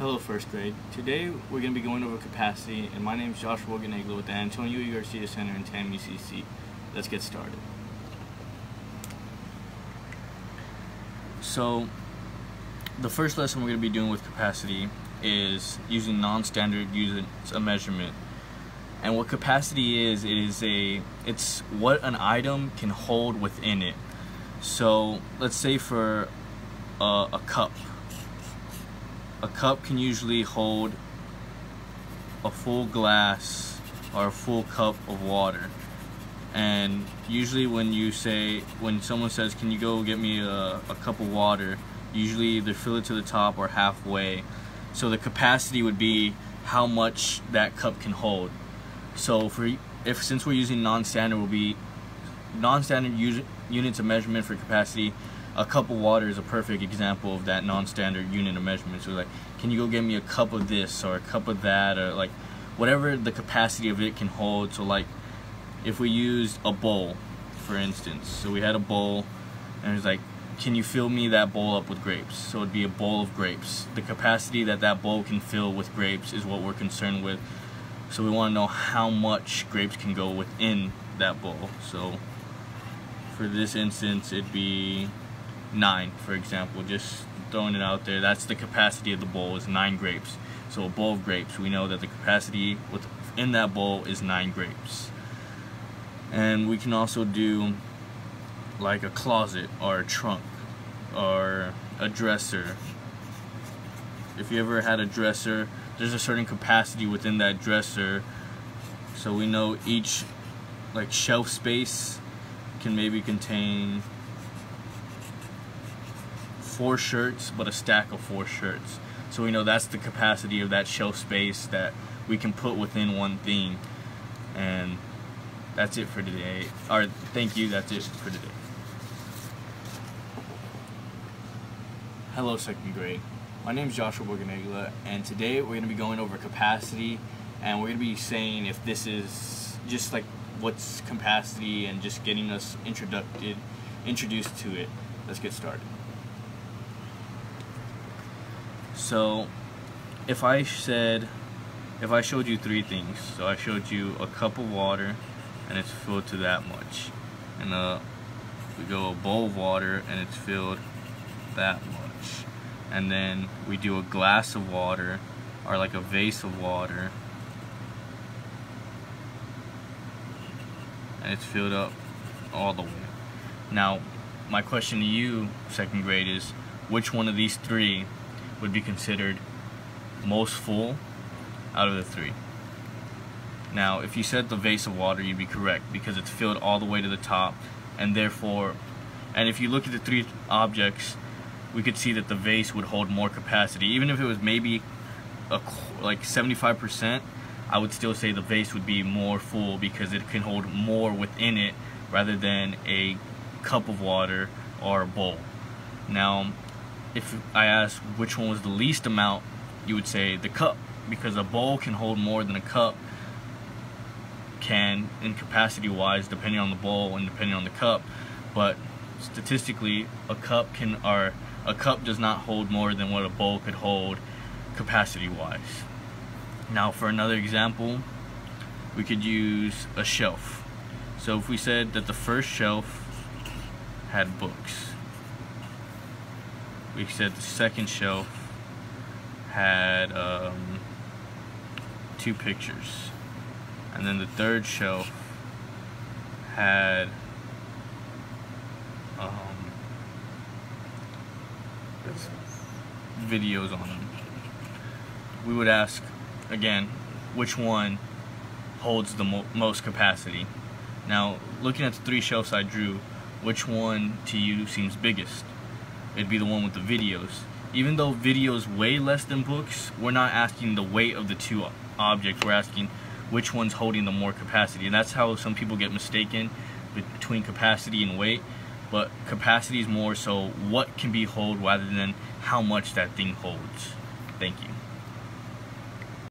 Hello first grade. Today we're going to be going over capacity and my name is Joshua Ganegla with the Antonio. Garcia Center in TAM UCC. Let's get started. So the first lesson we're going to be doing with capacity is using non-standard units of measurement. And what capacity is, it is a it's what an item can hold within it. So let's say for a, a cup a cup can usually hold a full glass or a full cup of water. And usually when you say when someone says can you go get me a, a cup of water? usually they fill it to the top or halfway. So the capacity would be how much that cup can hold. So for if since we're using non-standard will be non-standard units of measurement for capacity a cup of water is a perfect example of that non-standard unit of measurement. So like, can you go get me a cup of this or a cup of that or like whatever the capacity of it can hold. So like, if we used a bowl, for instance, so we had a bowl and it's like, can you fill me that bowl up with grapes? So it'd be a bowl of grapes. The capacity that that bowl can fill with grapes is what we're concerned with. So we want to know how much grapes can go within that bowl. So for this instance, it'd be nine, for example, just throwing it out there. That's the capacity of the bowl is nine grapes. So a bowl of grapes, we know that the capacity within that bowl is nine grapes. And we can also do like a closet or a trunk or a dresser. If you ever had a dresser, there's a certain capacity within that dresser. So we know each like shelf space can maybe contain four shirts, but a stack of four shirts. So we know that's the capacity of that shelf space that we can put within one thing. And that's it for today. Or thank you, that's it for today. Hello second grade. My name is Joshua Borganegla and today we're going to be going over capacity and we're going to be saying if this is just like what's capacity and just getting us introduced introduced to it. Let's get started. So, if I said, if I showed you three things, so I showed you a cup of water and it's filled to that much, and uh, we go a bowl of water and it's filled that much, and then we do a glass of water or like a vase of water. And it's filled up all the way. Now, my question to you, second grade, is which one of these three would be considered most full out of the three. Now, if you said the vase of water, you'd be correct because it's filled all the way to the top, and therefore, and if you look at the three objects, we could see that the vase would hold more capacity. Even if it was maybe a, like 75%, I would still say the vase would be more full because it can hold more within it rather than a cup of water or a bowl. Now, if I asked which one was the least amount, you would say the cup because a bowl can hold more than a cup can in capacity wise depending on the bowl and depending on the cup. But statistically a cup can or a cup does not hold more than what a bowl could hold capacity wise. Now for another example we could use a shelf. So if we said that the first shelf had books we said the second shelf had um, two pictures. And then the third shelf had um, videos on them. We would ask again which one holds the mo most capacity. Now looking at the three shelves I drew which one to you seems biggest it'd be the one with the videos. Even though videos weigh less than books, we're not asking the weight of the two objects, we're asking which one's holding the more capacity. And that's how some people get mistaken between capacity and weight. But capacity is more so what can be hold rather than how much that thing holds. Thank you.